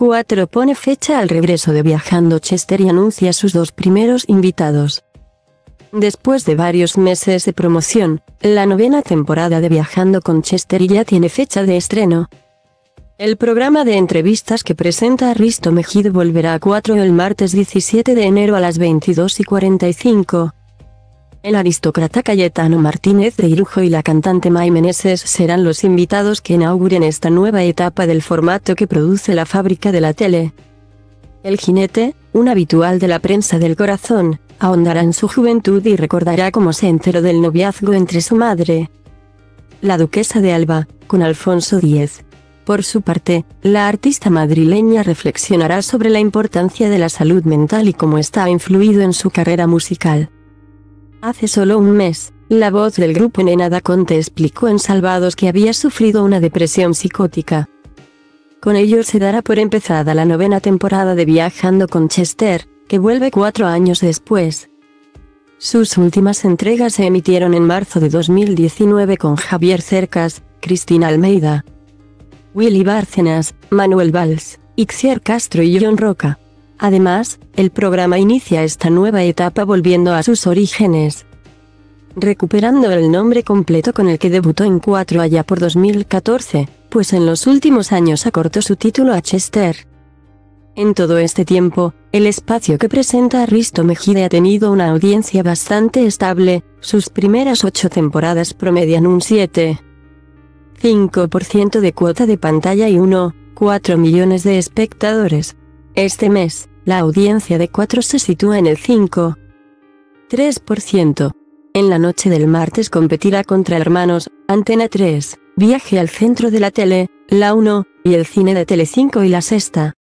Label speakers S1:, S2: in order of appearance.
S1: 4 pone fecha al regreso de Viajando Chester y anuncia sus dos primeros invitados. Después de varios meses de promoción, la novena temporada de Viajando con Chester ya tiene fecha de estreno. El programa de entrevistas que presenta Risto Mejide volverá a 4 el martes 17 de enero a las 22 y 45. El aristócrata Cayetano Martínez de Irujo y la cantante May Meneses serán los invitados que inauguren esta nueva etapa del formato que produce la fábrica de la tele. El jinete, un habitual de la prensa del corazón, ahondará en su juventud y recordará cómo se enteró del noviazgo entre su madre, la duquesa de Alba, con Alfonso X. Por su parte, la artista madrileña reflexionará sobre la importancia de la salud mental y cómo está influido en su carrera musical. Hace solo un mes, la voz del grupo Nenada Conte explicó en Salvados que había sufrido una depresión psicótica. Con ello se dará por empezada la novena temporada de Viajando con Chester, que vuelve cuatro años después. Sus últimas entregas se emitieron en marzo de 2019 con Javier Cercas, Cristina Almeida, Willy Bárcenas, Manuel Valls, Ixier Castro y John Roca. Además, el programa inicia esta nueva etapa volviendo a sus orígenes. Recuperando el nombre completo con el que debutó en 4 allá por 2014, pues en los últimos años acortó su título a Chester. En todo este tiempo, el espacio que presenta Risto Mejide ha tenido una audiencia bastante estable, sus primeras ocho temporadas promedian un 7,5% de cuota de pantalla y 1,4 millones de espectadores. Este mes, la audiencia de 4 se sitúa en el 5,3%. En la noche del martes competirá contra Hermanos, Antena 3, Viaje al centro de la tele, La 1, y el cine de Telecinco y La Sexta.